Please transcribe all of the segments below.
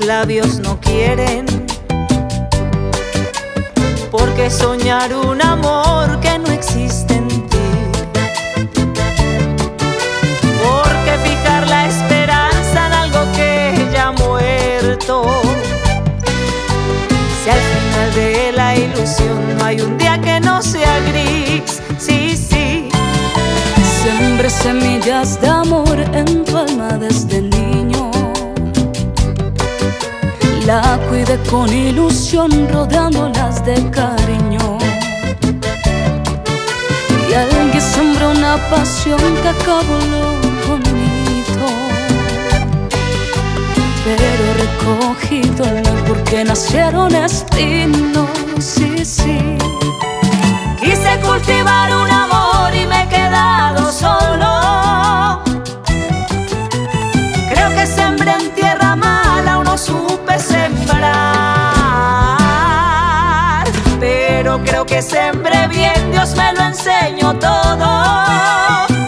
labios no quieren. Porque soñar un amor que no existe en ti. Porque fijar la esperanza en algo que ya ha muerto. Si al final de la ilusión no hay un día que no sea gris, sí, sí. Sembré semillas de amor en tu alma desde niño. La cuidé con ilusión, rodeándolas de cariño. Y alguien sembró una pasión que acabó lo bonito. Pero recogido porque nacieron espinos, Creo que sembré bien, Dios me lo enseñó todo.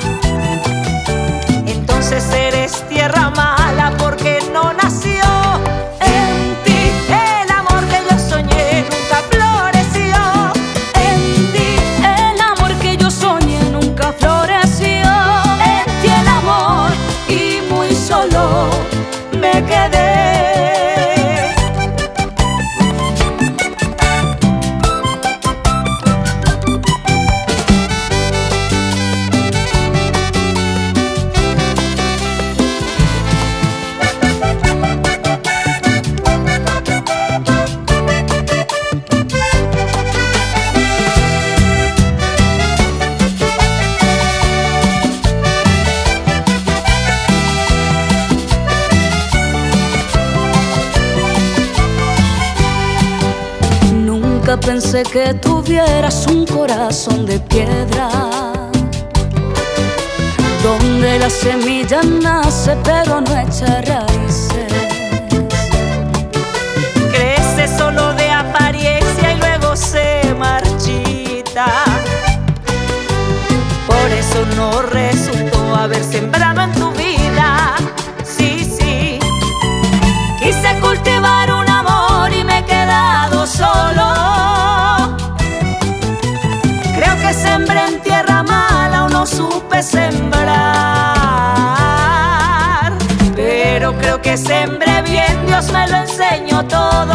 Pensé que tuvieras un corazón de piedra. Donde la semilla nace pero no echa raíces. Crece solo de apariencia y luego se marchita. Por eso no resultó haber sembrado supe sembrar. Pero creo que sembré bien, Dios me lo enseñó todo.